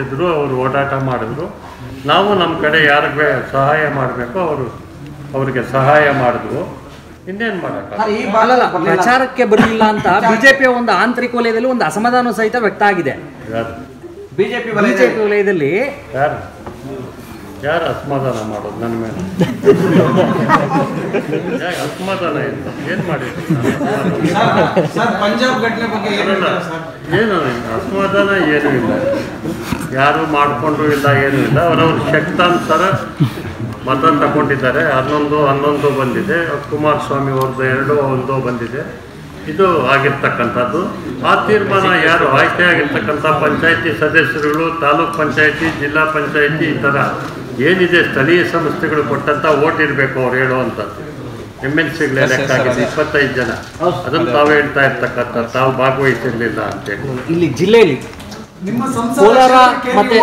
ನಿಂತಿದ್ರು ಅವರು ಓಡಾಟ ಮಾಡಿದ್ರು. ನಾವು ನಮ್ಮ ಕಡೆ ಯಾರಿಗೆ ಸಹಾಯ ಮಾಡಬೇಕು ಅವರು ಅವರಿಗೆ ಸಹಾಯ ಮಾಡಿದ್ರು. ಇನ್ನೇನು ಮಾಡಲ್ಲ ಪ್ರಚಾರಕ್ಕೆ ಬರಲಿಲ್ಲ ಅಂತ ಬಿಜೆಪಿಯ ಒಂದು ಆಂತರಿಕ ವಲಯದಲ್ಲಿ ಒಂದು ಅಸಮಾಧಾನ ಸಹಿತ ವ್ಯಕ್ತ ಆಗಿದೆ. ಬಿಜೆಪಿ ವಲಯದಲ್ಲಿ. ಯಾರು ಅಸಮಾಧಾನ ಮಾಡೋದು ನನ್ನ ಮೇಲೆ? ಯಾಕೆ ಅಸಮಾಧಾನ ಇಲ್ಲ ಏನು ಮಾಡಿದ್ರು ಏನ್ ಇಲ್ಲ. ಅಸಮಾಧಾನ ಏನೂ ಇಲ್ಲ. ಯಾರು ಮಾಡಿಕೊಂಡು ಇಲ್ಲ ಏನೂ ಇಲ್ಲ. ಅವರವ್ರ ಶಕ್ತಾಂತರ ಮತ ತಗೊಂಡಿದ್ದಾರೆ. ಹನ್ನೊಂದು ಹನ್ನೊಂದು ಬಂದಿದೆ. ಕುಮಾರಸ್ವಾಮಿ ಅವ್ರದ್ದು ಎರಡು ಒಂದು ಬಂದಿದೆ. ಇದು ಆಗಿರ್ತಕ್ಕಂಥದ್ದು. ಆ ತೀರ್ಮಾನ ಯಾರು ಆಯ್ಕೆ ಆಗಿರ್ತಕ್ಕಂಥ ಪಂಚಾಯಿತಿ ಸದಸ್ಯರುಗಳು ತಾಲೂಕ್ ಪಂಚಾಯಿತಿ ಜಿಲ್ಲಾ ಪಂಚಾಯಿತಿ ಈ ಥರ ಏನಿದೆ ಸ್ಥಳೀಯ ಸಂಸ್ಥೆಗಳು ಕೊಟ್ಟಂತ ಓಟ್ ಇರಬೇಕು ಅವ್ರು ಹೇಳುವಂಥದ್ದು ಎಂ ಎಲ್ ಸಿಗಳು ಎಲೆಕ್ಟ್ ಆಗಿದೆ ಇಪ್ಪತ್ತೈದು ಜನ. ಅದನ್ನು ತಾವು ಹೇಳ್ತಾ ಇರ್ತಕ್ಕಂಥ ತಾವು ಭಾಗವಹಿಸಿರ್ಲಿಲ್ಲ ಅಂತೇಳಿ. ಇಲ್ಲಿ ಜಿಲ್ಲೆಯಲ್ಲಿ ನಿಮ್ಮ ಕೋಲಾರ ಮತ್ತೆ-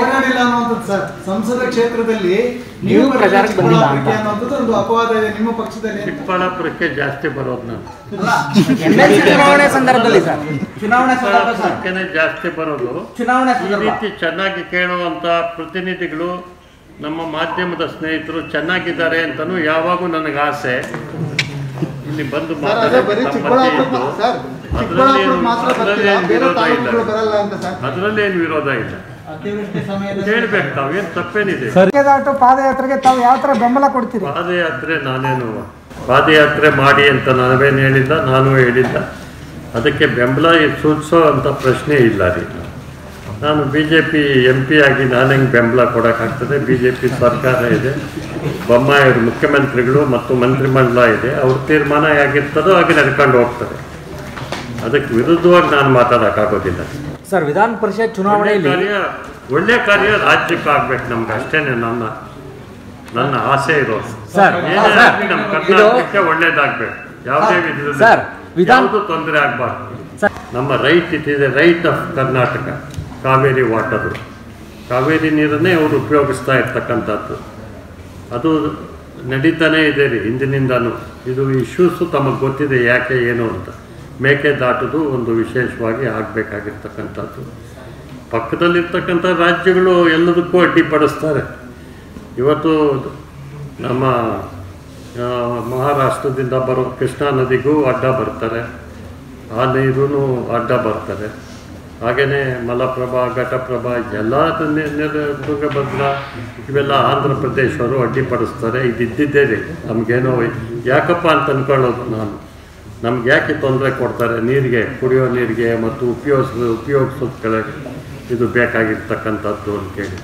ಸಂಸದ ಕ್ಷೇತ್ರದಲ್ಲಿ ನೀವು ಪ್ರಚಾರಕ್ಕೆ ಬಂದಿಲ್ಲ ಅಂತ. ಚಿಕ್ಕಬಳ್ಳಾಪುರಕ್ಕೆ ಒಂದು ಅಪವಾದ ಇದೆ ನಿಮ್ಮ ಪಕ್ಷದಲ್ಲಿ ಚಿಕ್ಕಬಳ್ಳಾಪುರಕ್ಕೆ ಜಾಸ್ತಿ ಬರೋದು ನಾನು. ಚುನಾವಣೆ ಸಂದರ್ಭದಲ್ಲಿ ಸರ್. ಚುನಾವಣೆ ಸಂದರ್ಭ ಜಾಸ್ತಿ ಬರೋದು. ಚುನಾವಣೆ ಈ ರೀತಿ ಚೆನ್ನಾಗಿ ಕೇಳುವಂತ ಪ್ರತಿನಿಧಿಗಳು ನಮ್ಮ ಮಾಧ್ಯಮದ ಸ್ನೇಹಿತರು ಚೆನ್ನಾಗಿದ್ದಾರೆ ಅಂತಲೂ ಯಾವಾಗೂ ನನಗೆ ಆಸೆ. ಇಲ್ಲಿ ಬಂದು ಸರ್ ಅದೇ ಬರೀ ಚಿಕ್ಕಬಳ್ಳಾಪುರ ಸರ್ ಅದರಲ್ಲಿ ಏನು ವಿರೋಧ ಇಲ್ಲ. ಹೇಳ್ಬೇಕು ತಾವೇನು ತಪ್ಪೇನಿದೆ? ಪಾದಯಾತ್ರೆಗೆ ತಾವು ಯಾವ ಥರ ಬೆಂಬಲ ಕೊಡ್ತೀರಿ? ಪಾದಯಾತ್ರೆ ನಾನೇನು ಪಾದಯಾತ್ರೆ ಮಾಡಿ ಅಂತ ನಾವೇನು ಹೇಳಿಲ್ಲ ನಾನು ಹೇಳಿಲ್ಲ. ಅದಕ್ಕೆ ಬೆಂಬಲ ಸೂಚಿಸೋ ಅಂತ ಪ್ರಶ್ನೆ ಇಲ್ಲ ರೀ. ನಾನು B J P M P ಆಗಿ ನಾನು ಹೆಂಗೆ ಬೆಂಬಲ ಕೊಡೋಕ್ಕಾಗ್ತದೆ ಬಿ ಜೆ ಪಿ ಸರ್ಕಾರ ಇದೆ. ಬೊಮ್ಮಾಯಿಯವರು ಮುಖ್ಯಮಂತ್ರಿಗಳು ಮತ್ತು ಮಂತ್ರಿಮಂಡಲ ಇದೆ. ಅವ್ರ ತೀರ್ಮಾನ ಹೇಗಿರ್ತದೋ ಹಾಗೆ ನಡ್ಕೊಂಡು ಹೋಗ್ತದೆ. ಅದಕ್ಕೆ ವಿರುದ್ಧವಾಗಿ ನಾನು ಮಾತಾಡೋಕ್ಕಾಗೋದಿಲ್ಲ ಸರ್ ವಿಧಾನ ಪರಿಷತ್ ಚುನಾವಣೆಯಲ್ಲಿ ಕಾರ್ಯ ಒಳ್ಳೆ ಕಾರ್ಯ ರಾಜ್ಯಕ್ಕೆ ಆಗ್ಬೇಕು ನಮ್ಗೆ. ಅಷ್ಟೇನೆ ನನ್ನ ನನ್ನ ಆಸೆ ಇರೋದು. ನಮ್ಮ ಕರ್ನಾಟಕಕ್ಕೆ ಒಳ್ಳೇದಾಗ್ಬೇಕು. ಯಾವುದೇ ವಿಧಾನ- ತೊಂದರೆ ಆಗ್ಬಾರ್ದು. ನಮ್ಮ ರೈಟ್ ಇಟ್ ಇದೆ right of Karnataka. Kaveri water. Kaveri ನೀರನ್ನೇ ಅವರು ಉಪಯೋಗಿಸ್ತಾ ಇರ್ತಕ್ಕಂಥದ್ದು. ಅದು ನಡೀತಾನೇ ಇದೆ ರೀ ಹಿಂದಿನಿಂದನೂ. ಇದು ಇಶ್ಯೂಸು ತಮಗೆ ಗೊತ್ತಿದೆ ಯಾಕೆ, ಏನು ಅಂತ. ಮೇಕೆ ದಾಟೋದು ಒಂದು ವಿಶೇಷವಾಗಿ ಆಗಬೇಕಾಗಿರ್ತಕ್ಕಂಥದ್ದು. ಪಕ್ಕದಲ್ಲಿರ್ತಕ್ಕಂಥ ರಾಜ್ಯಗಳು ಎಲ್ಲದಕ್ಕೂ ಅಡ್ಡಿಪಡಿಸ್ತಾರೆ. ಇವತ್ತು ನಮ್ಮ ಮಹಾರಾಷ್ಟ್ರದಿಂದ ಬರೋ ಕೃಷ್ಣಾ ನದಿಗೂ ಅಡ್ಡ ಬರ್ತಾರೆ. ಆ ನೀರೂ ಅಡ್ಡ ಬರ್ತಾರೆ ಹಾಗೆಯೇ ಮಲಪ್ರಭಾ, ಘಟಪ್ರಭಾ, ಎಲ್ಲ ತುಂಗಭದ್ರಾ ಇವೆಲ್ಲ ಆಂಧ್ರ ಪ್ರದೇಶವರು ಅಡ್ಡಿಪಡಿಸ್ತಾರೆ. ಇದು ಇದ್ದಿದ್ದೇ ರೀ ನಮಗೇನೋ ಯಾಕಪ್ಪ ಅಂತ ಅಂದ್ಕೊಳ್ಳೋದು ನಾನು. ನಮ್ಗೆ ಯಾಕೆ ತೊಂದರೆ ಕೊಡ್ತಾರೆ? ನೀರಿಗೆ, ಕುಡಿಯೋ ನೀರಿಗೆ ಮತ್ತು ಉಪಯೋಗಿಸ್ ಉಪಯೋಗಿಸೋದು ಕೆಳಗೆ ಇದು ಬೇಕಾಗಿರ್ತಕ್ಕಂಥದ್ದು ಅಂತೇಳಿ